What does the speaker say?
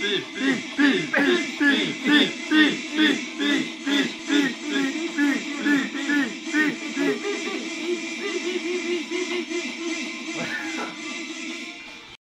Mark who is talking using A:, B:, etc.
A: pi, pi, pi.